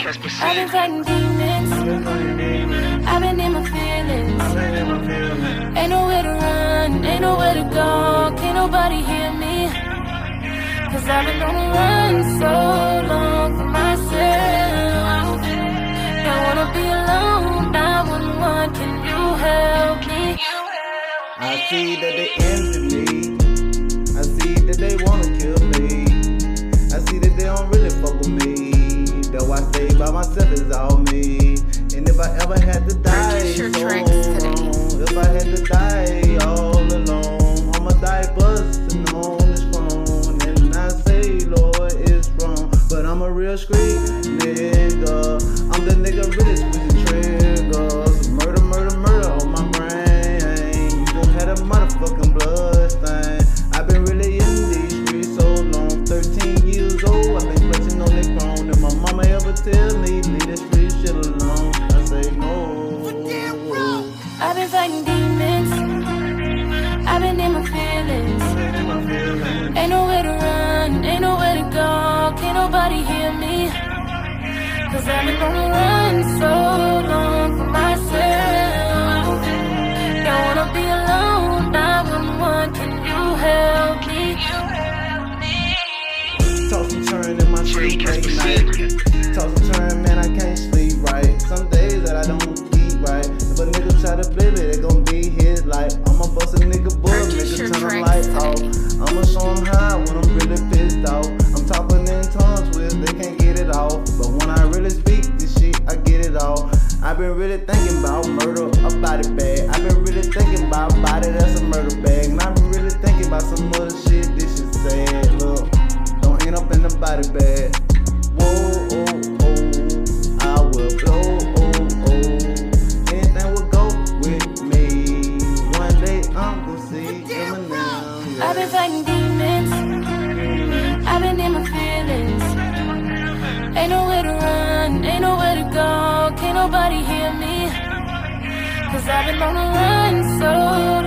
I've been fighting demons. I've been in my feelings. Ain't nowhere to run, ain't nowhere to go. Can't nobody hear me. Cause I've been on the run so long for myself. Don't wanna be alone. 911, can you help me? I see that they envy me. I see that they wanna kill by myself is all me. And if I ever had to die Purchase your so today. if I had to die all alone, I'ma die busting on this phone. And I say, Lord, it's wrong. But I'm a real street nigga. I'm the nigga really switching triggers. Murder, tell me, leave street shit alone. I say no. I've been fighting demons. I've been in my feelings. Ain't nowhere to run, ain't nowhere to go. Can't nobody hear me. Cause I've been on Toss and turn in my sleep late night. Toss and turn, man, I can't sleep right. Some days that I don't eat right. If a nigga try to blip it, it gon' be his life. I'ma bust a nigga butt, Purchase your nigga turn the tracks light off. I'ma show 'em high when I'm really pissed off. I'm talking in tongues with they can't get it off. But when I really speak this shit, I get it all. I've been really thinking about murder, a body bag. I've been really thinking about body that's a murder bag. I've been fighting demons. I've been in my feelings. Ain't nowhere to run, ain't nowhere to go. Can't nobody hear me. Cause I've been on the run so.